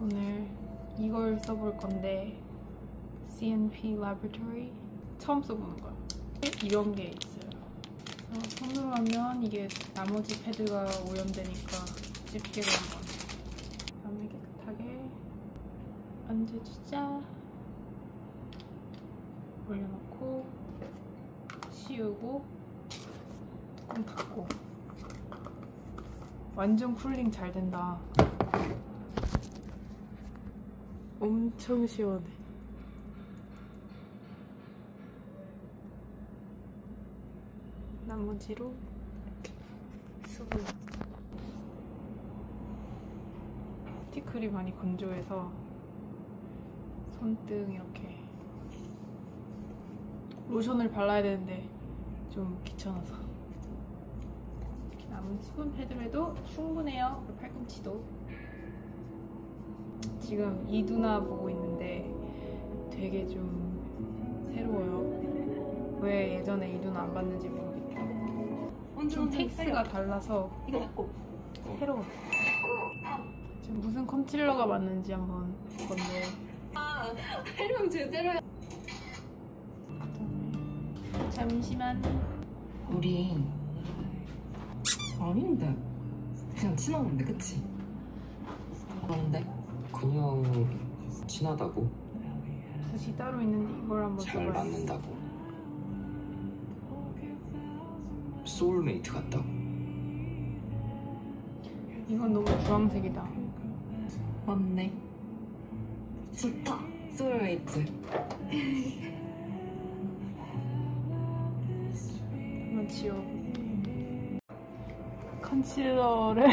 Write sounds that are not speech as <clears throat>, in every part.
오늘 이걸 써볼 건데 CNP Laboratory 처음 써보는 거야. 이런 게 있어요. 손으로 하면 이게 나머지 패드가 오염되니까 집게로 한번 다음에 깨끗하게 얹어주자. 완전 쿨링 잘 된다. 엄청 시원해. 나머지로 수분. 스티클이 많이 건조해서 손등 이렇게 로션을 발라야 되는데 좀 귀찮아서 남은 수분 패드로 해도 충분해요. 그리고 팔꿈치도. 지금 이두나 보고 있는데 되게 좀 새로워요. 왜 예전에 이두나 안 봤는지 모르겠고 좀 테이스가 달라서 이거 닫고 새로워. 지금 무슨 컨실러가 맞는지 한번 볼 건데 아 활용 제대로 해 잠시만. 우리 아닌데 그냥 친하는데 그치? 그런데 그냥 친하다고 다시 따로 있는데 이걸 한번 잘. 맞는다고 소울메이트 같다고 이건 너무 주황색이다. 맞네 좋다 소울메이트 한번 지워. 컨실러를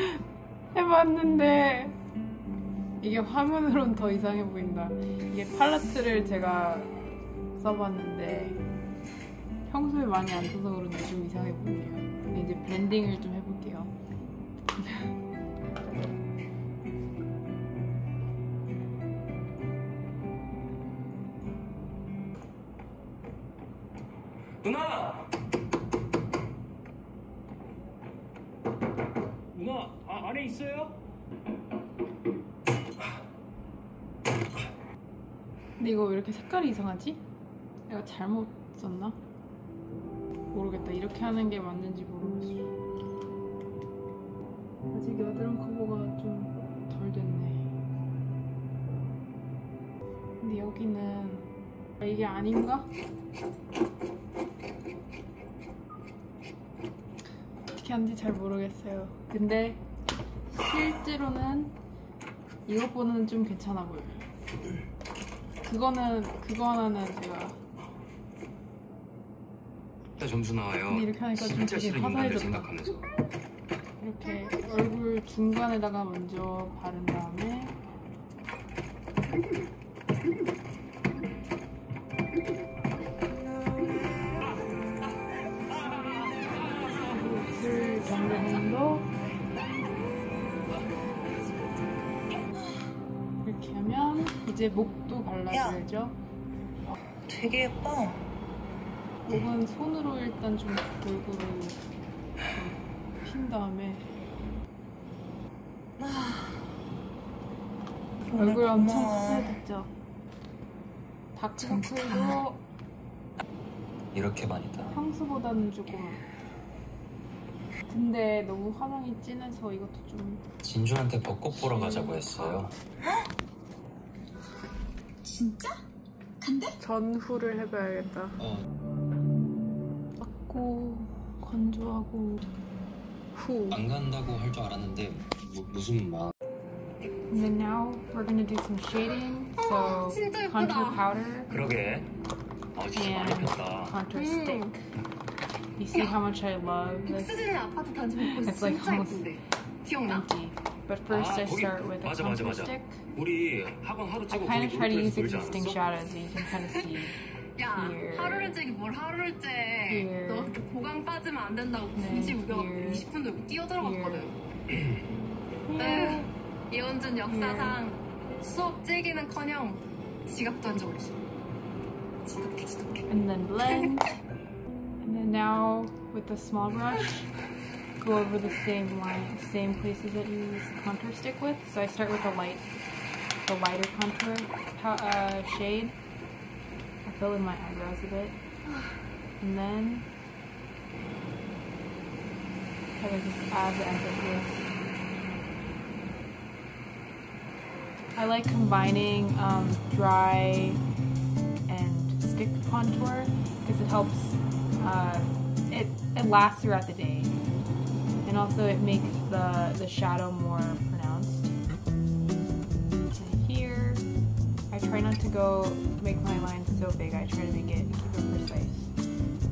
<laughs> 해봤는데 이게 화면으로는 더 이상해 보인다. 이게 팔레트를 제가 써봤는데 평소에 많이 안 써서 그런지 좀 이상해 보이네요. 이제 블렌딩을 좀 해볼게요. 누나, 아, 안에 있어요? 근데 이거 왜 이렇게 색깔이 이상하지? 내가 잘못 썼나? 모르겠다. 이렇게 하는 게 맞는지 모르겠어. 아직 여드름 커버가 좀 덜 됐네. 근데 여기는 아, 이게 아닌가? 어떻게 하는지 잘 모르겠어요. 근데 실제로는 이것보다는 좀 괜찮아 보여요. 그거는 그거 하나는 제가 나 점수 나와요 근데 이렇게 하니까 좀 진짜 되게 싫은 인간들 화사해졌다. 생각하면서 이렇게 얼굴 중간에다가 먼저 바른 다음에 이제 목도 발라줘야죠. 되게 예뻐. 목은 손으로 일단 좀 골고루 핀 다음에 얼굴 엄청 고마워. 화사해졌죠? 다크서클도 이렇게 많이다 평소보다는 조금 근데 너무 화장이 진해서 이것도 좀 진주한테 벚꽃 보러 가자고 했어요 진짜? 간대? 전후를 해봐야겠다 어, 닦고 건조하고 후 안 간다고 할 줄 알았는데 무, 무슨 마음 And then now we're gonna do some shading so 진짜 contour powder 그러게. 아, 진짜 많이 폈다. contour stick You see how much I love this? 스즈는 아파트 단지 먹고 It's like 진짜 almost 예쁜데 기억나? empty But first 아, I 거기- start with a contour stick I kind of try to use existing shadows so you can kind of see 야. 하루를 째기 뭘 하루를 째. 너 그렇게 보강 빠지면 안 된다고 네, 굳이 우겨갖고 Here. 20분 들고 뛰어들어갔거든. 네. 이원준 역사상 수업 째기는커녕 지갑도 안 적었어 지독해 지독해. and then blend. and then now with the small brush, go over the same line, same places that you use the contour stick with. So I start with the light, the lighter contour uh, shade. I fill in my eyebrows a bit, and then kind of just add the emphasis. I like combining um, dry and stick contour because it helps. Uh, it it lasts throughout the day, and also it makes the the shadow more pronounced. Here, I try not to go make my lines so big. I try to make it keep it precise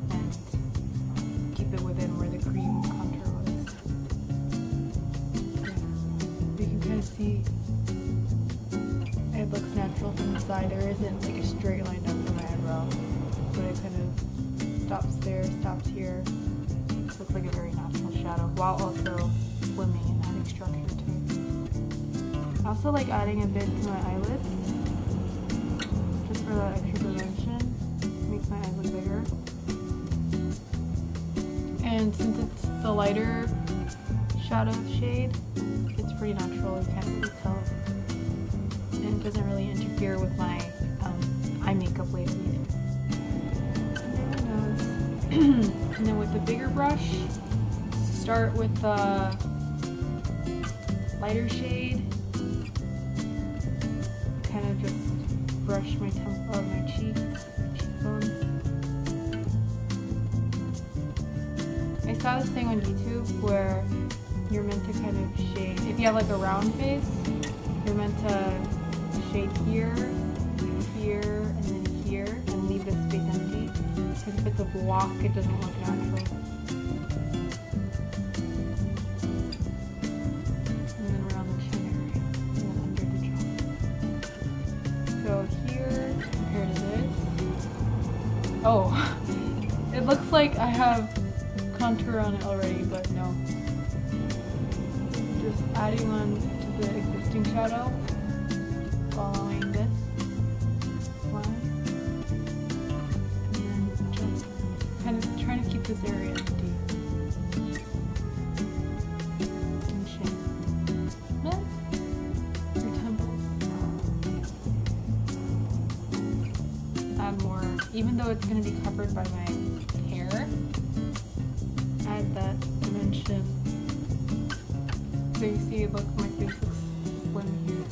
and keep it within where the cream contour was. You can kind of see it looks natural from the side. There isn't like a straight line down from my eyebrow, but it kind of stops there, stops slimming and adding structure to it. I also like adding a bit to my eyelids, just for that extra dimension. Makes my eyes look bigger. And since it's the lighter shadow shade, it's pretty natural. You can't really tell and it doesn't really interfere with my um, eye makeup later either. Goes. and then with the bigger brush, start with the lighter shade. Kind of just brush my temple, uh, my cheek. I saw this thing on YouTube where you're meant to kind of shade, if you have like a round face, you're meant to shade here, here, and then here, and leave this space empty. Because if it's a block, it doesn't look natural. Oh, it looks like I have contour on it already, but no. Just adding on to the existing shadow following this line. And then just kind of trying to keep this area it's going to be covered by my hair, add that dimension. So you see, look, my face looks slim here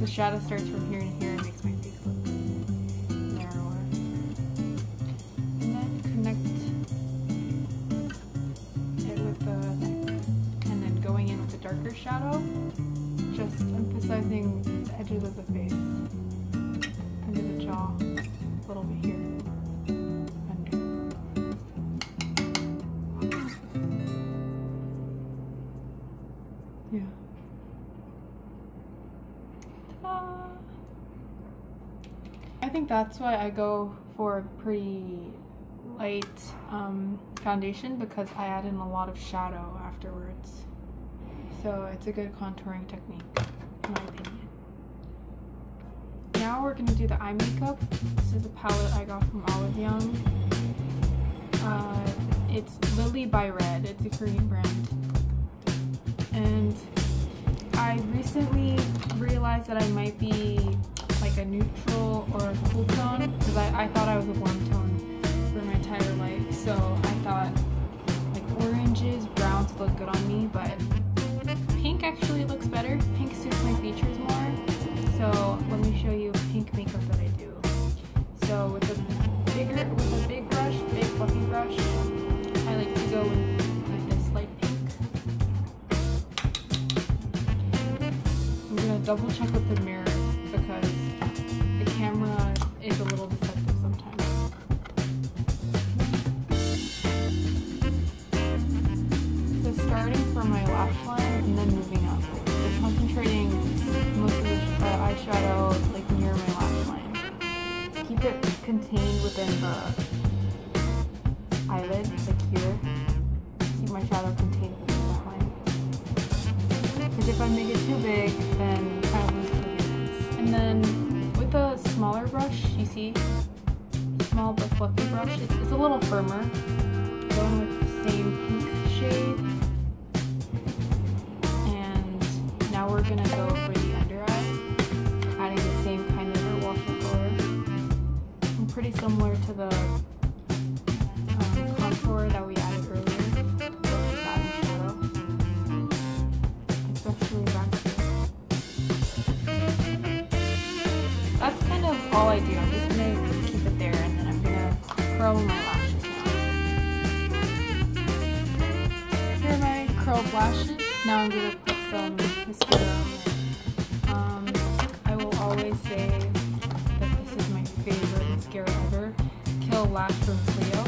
the shadow starts from here to here and makes my face look narrower. And then connect it with the neck. And then going in with a darker shadow, just emphasizing the edges of the face. Under the jaw, little bit here. Yeah. I think that's why I go for a pretty light um, foundation because I add in a lot of shadow afterwards. So it's a good contouring technique, in my opinion. Now we're gonna do the eye makeup. This is a palette I got from Olive Young. Uh, it's Lily by Red. It's a Korean brand. And I recently realized that I might be like a neutral or a cool tone because I, I thought I was a warm tone for my entire life. So I thought like oranges, browns look good on me, but pink actually looks better. Pink suits my features more. So let me show you So with a bigger, with a big brush, big fluffy brush, I like to go with this light pink. I'm gonna double check with the mirror because the camera is a little deceptive sometimes. So starting from my lash line and then moving up. So concentrating most of the uh, eyeshadow like near my. Keep it contained within the eyelid, like here. Keep my shadow contained within that line. Because if I make it too big, then of lose coherence. And then with with the smaller brush, you see, small but fluffy brush, it's, it's a little firmer. Going with the same pink shade. And now we're gonna go for pretty similar to the um, contour that we added earlier. That's kind of all I do. I'm just gonna keep it there and then I'm gonna curl my lashes now. Here are my curled lashes. Now I'm gonna put some mascara mascara ever. Kill Lash from Clio.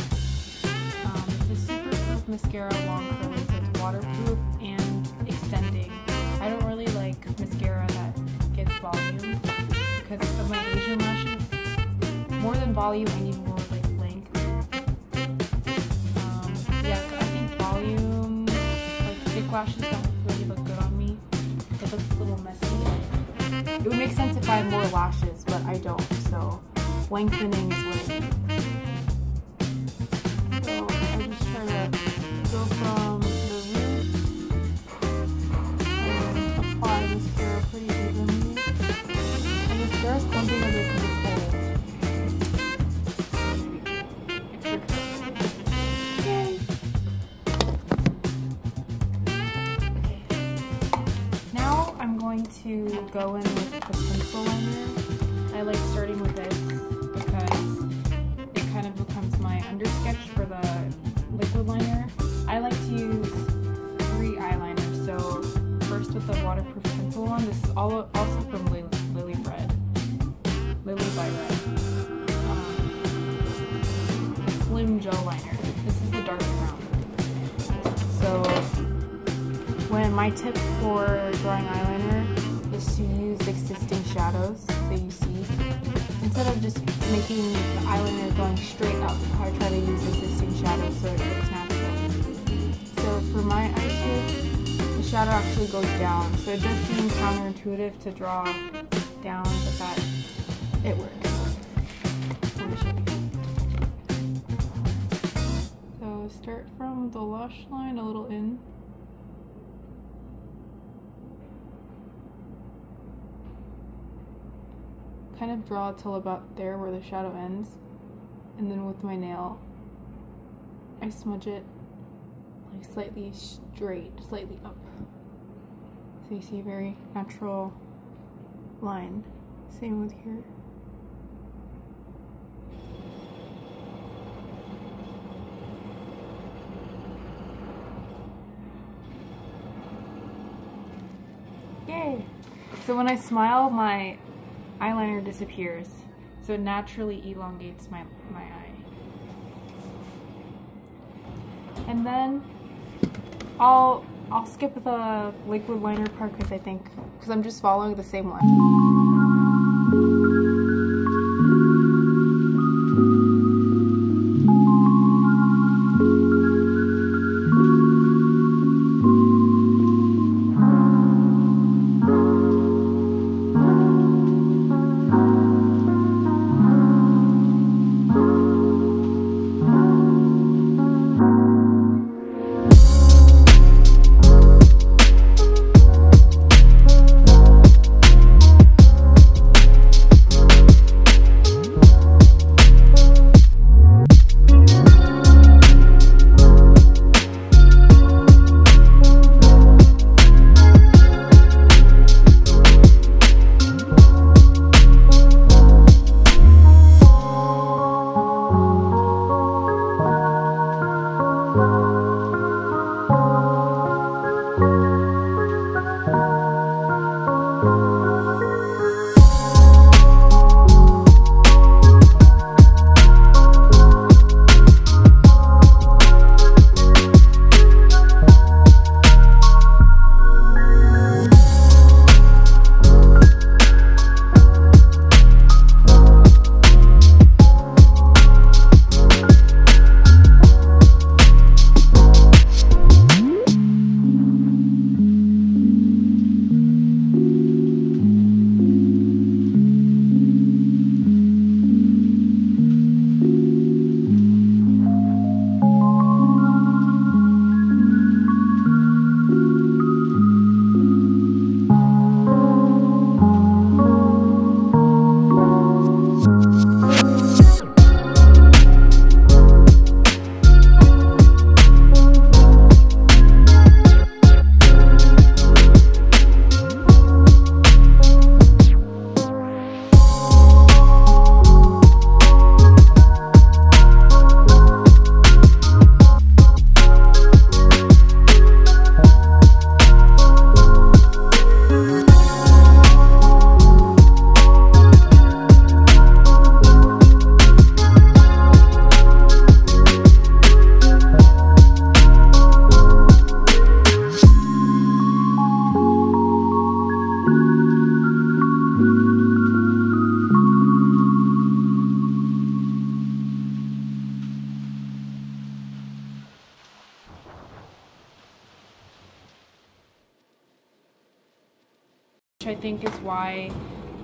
Um, the Super Proof Mascara Long Curling, so it's waterproof and extending. I don't really like mascara that gets volume because of my Asian lashes. More than volume, I need more like length. Um, yeah, I think volume, like thick lashes don't really look good on me. It looks a little messy. It would make sense if I had more lashes, but I don't, so lengthening is what I need. So I just try to go from the root and uh, apply mascara pretty evenly. And to go in Instead of just making the eyeliner going straight up, I try to use existing shadows so it looks natural. So for my eye shape, the shadow actually goes down. So it does seem counterintuitive to draw down, but that it works. So start from the lash line a little in. Kind of draw till about there where the shadow ends. And then with my nail, I smudge it like slightly straight, slightly up. So you see a very natural line. Same with here. Yay! So when I smile, my eyeliner disappears. So it naturally elongates my, my eye. And then I'll I'll skip the liquid liner part because I think because I'm just following the same line.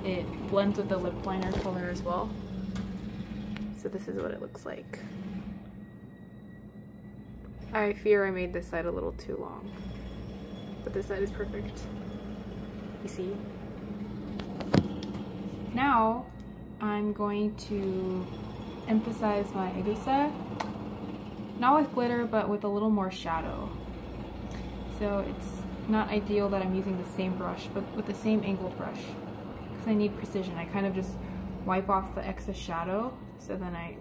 It blends with the lip liner color as well. So this is what it looks like. I fear I made this side a little too long, but this side is perfect. You see? Now I'm going to emphasize my aegyosal, not with glitter, but with a little more shadow. So it's not ideal that I'm using the same brush, but with the same angled brush, because I need precision. I kind of just wipe off the excess shadow, so then I,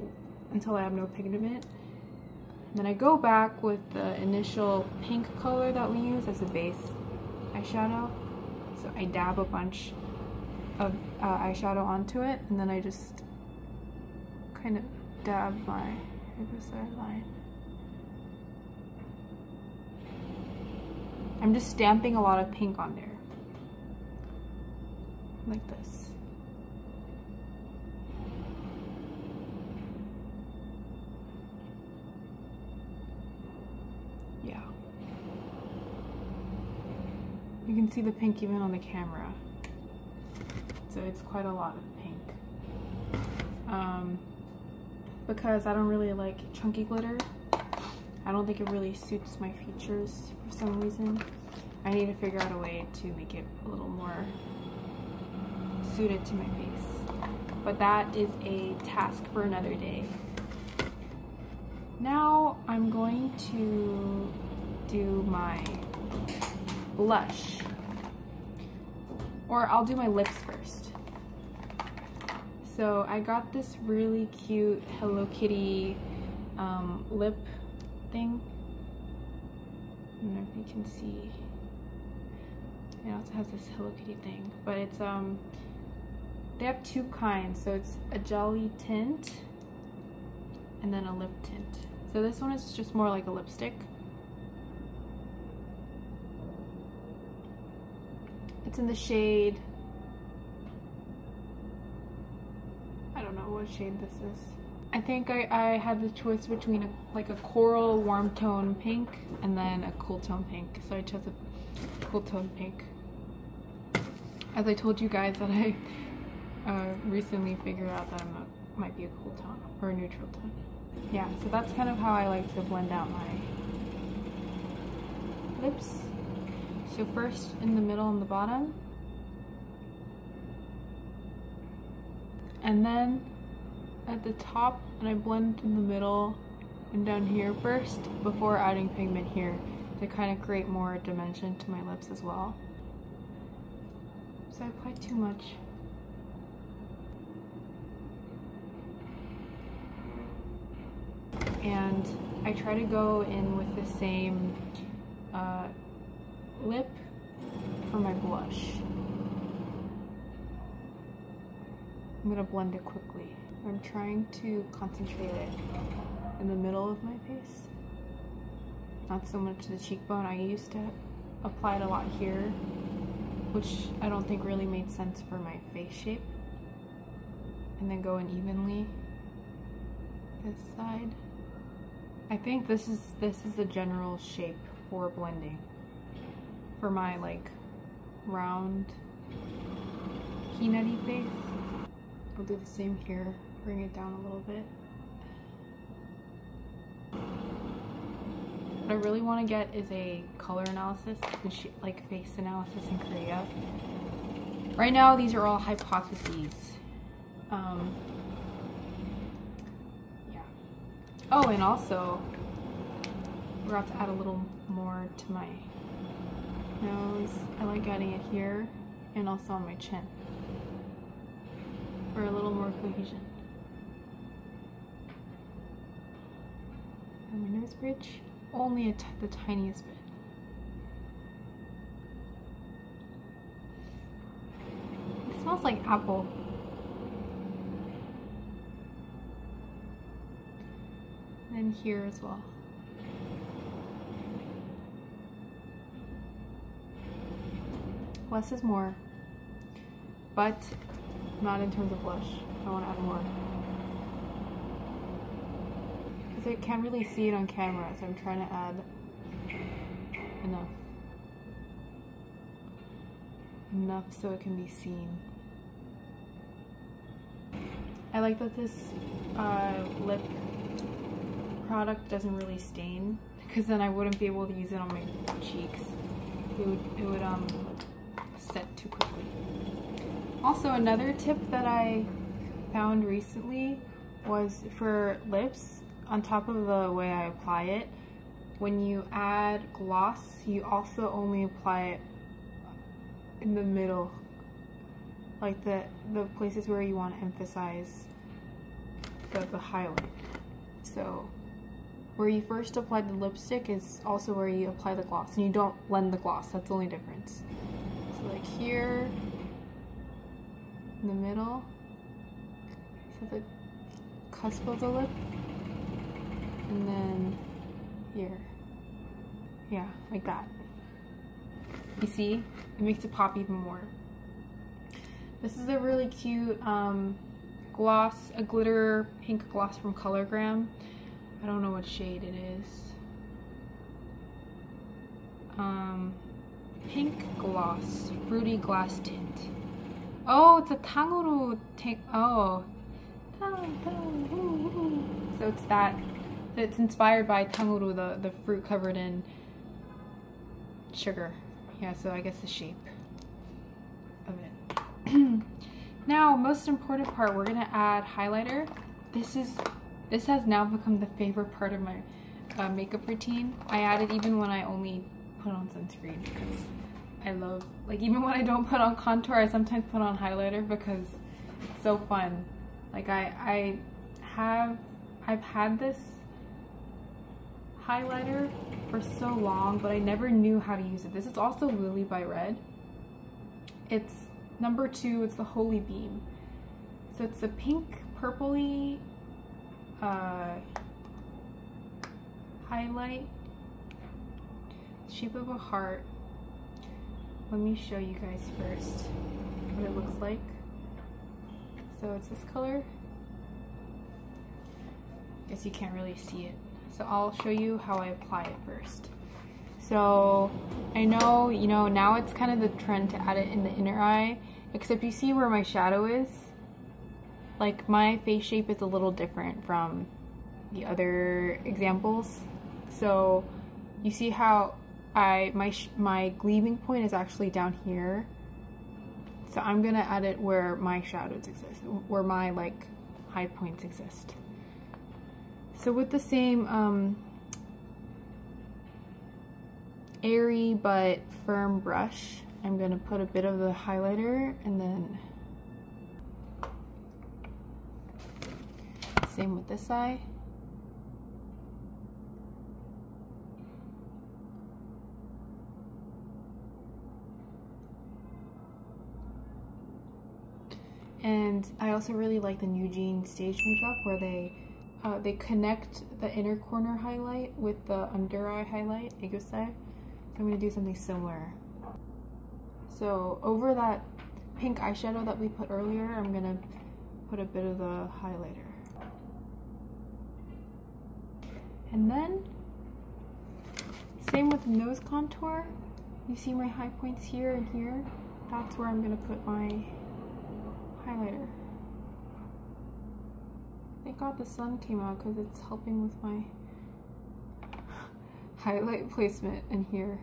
until I have no pigment. Then I go back with the initial pink color that we use as a base eyeshadow. So I dab a bunch of uh, eyeshadow onto it, and then I just kind of dab my aegyosal line. I'm just stamping a lot of pink on there. Like this. Yeah. You can see the pink even on the camera. So it's quite a lot of pink. Um, because I don't really like chunky glitter. I don't think it really suits my features for some reason. I need to figure out a way to make it a little more suited to my face. But that is a task for another day. Now I'm going to do my blush. Or I'll do my lips first. So I got this really cute Hello Kitty um, lip I don't know if you can see. It also has this Hello Kitty thing, but it's um. They have two kinds, so it's a jelly tint and then a lip tint. So this one is just more like a lipstick. It's in the shade. I don't know what shade this is. I think I, I had the choice between a, like a coral warm tone pink and then a cool tone pink. So I chose a cool tone pink. As I told you guys that I uh, recently figured out that a, might be a cool tone or a neutral tone. Yeah, so that's kind of how I like to blend out my lips. So first in the middle and the bottom. And then at the top and I blend in the middle and down here first before adding pigment here to kind of create more dimension to my lips as well. So I apply too much. And I try to go in with the same uh, lip for my blush. I'm gonna blend it quickly. I'm trying to concentrate it in the middle of my face. Not so much the cheekbone. I used to apply it a lot here, which I don't think really made sense for my face shape. And then go in evenly this side. I think this is this is the general shape for blending. For my like round peanutty face. I'll do the same here. Bring it down a little bit. What I really want to get is a color analysis, like face analysis in Korea. Right now, these are all hypotheses. Um, yeah. Oh, and also, we're about to add a little more to my nose. I like adding it here and also on my chin for a little more cohesion. And my nose bridge, only the tiniest bit. It smells like apple. And here as well. Less is more, but not in terms of blush. I want to add more. Because I can't really see it on camera, so I'm trying to add enough. enough so it can be seen. I like that this uh, lip product doesn't really stain because then I wouldn't be able to use it on my cheeks. It would, it would um, set too quickly. Also, another tip that I found recently was for lips, on top of the way I apply it, when you add gloss, you also only apply it in the middle, like the, the places where you want to emphasize the, the highlight. So where you first apply the lipstick is also where you apply the gloss, and you don't blend the gloss, that's the only difference. So like here, in the middle, so the cusp of the lip, and then here. Yeah, like that. You see? It makes it pop even more. This is a really cute um, gloss, a glitter pink gloss from Colorgram. I don't know what shade it is. Um, pink gloss, fruity glass tint. Oh, it's a tanghulu tint. Oh. So it's that it's inspired by tanghulu, the, the fruit covered in sugar. Yeah, so I guess the shape of it. <clears throat> now, most important part, we're gonna add highlighter. This is, this has now become the favorite part of my uh, makeup routine. I add it even when I only put on sunscreen because I love, like even when I don't put on contour, I sometimes put on highlighter because it's so fun. Like I, I have, I've had this highlighter for so long, but I never knew how to use it. This is also Lily by Red. It's number two, it's the Holy Beam. So it's a pink purpley uh, highlight, shape of a heart. Let me show you guys first what it looks like. So it's this color. Guess you can't really see it. So I'll show you how I apply it first. So I know, you know, now it's kind of the trend to add it in the inner eye, except you see where my shadow is? Like my face shape is a little different from the other examples. So you see how I my my gleaming point is actually down here. So I'm gonna add it where my shadows exist, where my like high points exist. So with the same um, airy but firm brush, I'm gonna put a bit of the highlighter and then same with this eye. And I also really like the NewJeans stage makeup where they uh, they connect the inner corner highlight with the under eye highlight, eye. So I'm gonna do something similar. So over that pink eyeshadow that we put earlier, I'm gonna put a bit of the highlighter. And then, same with nose contour. You see my high points here and here? That's where I'm gonna put my highlighter. Thank God the sun came out because it's helping with my <laughs> highlight placement in here.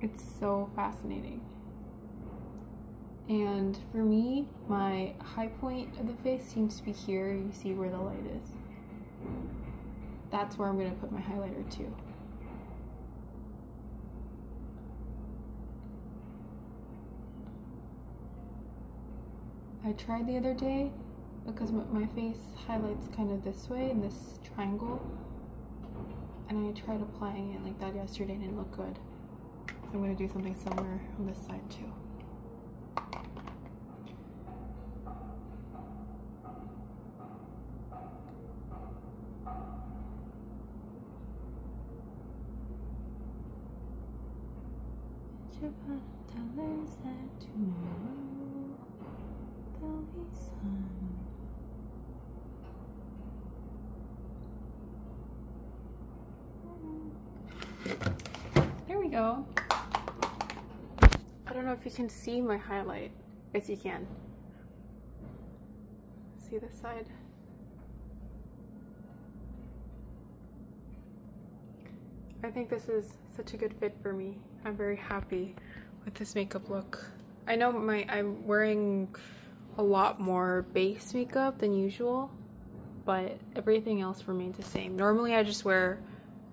It's so fascinating. And for me, my high point of the face seems to be here. You see where the light is. That's where I'm going to put my highlighter too. I tried the other day because my face highlights kind of this way in this triangle and I tried applying it like that yesterday and it looked good. I'm going to do something similar on this side too. that don't know if you can see my highlight. Yes, you can. See this side? I think this is such a good fit for me. I'm very happy with this makeup look. I know my I'm wearing a lot more base makeup than usual, but everything else remains the same. Normally I just wear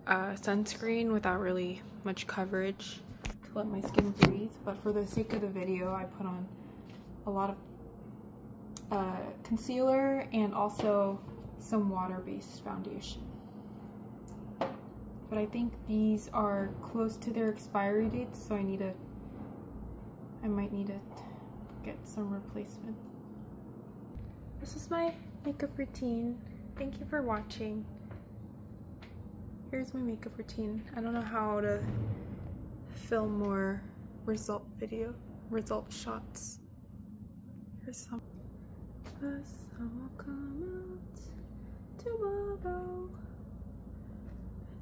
uh, sunscreen without really much coverage let my skin breathe, but for the sake of the video I put on a lot of uh, concealer and also some water-based foundation. But I think these are close to their expiry dates, so I need to, I might need to get some replacement. This is my makeup routine. Thank you for watching. Here's my makeup routine. I don't know how to film more result video, result shots. Here's some. The sun will come out tomorrow.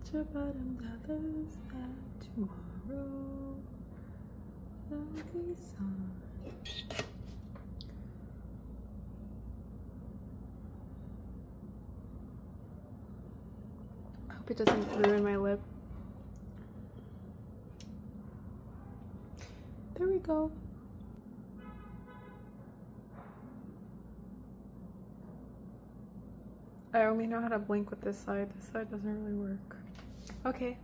At your bottom tomorrow. I hope it doesn't ruin my lip. There we go. I only know how to blink with this side. This side doesn't really work. Okay.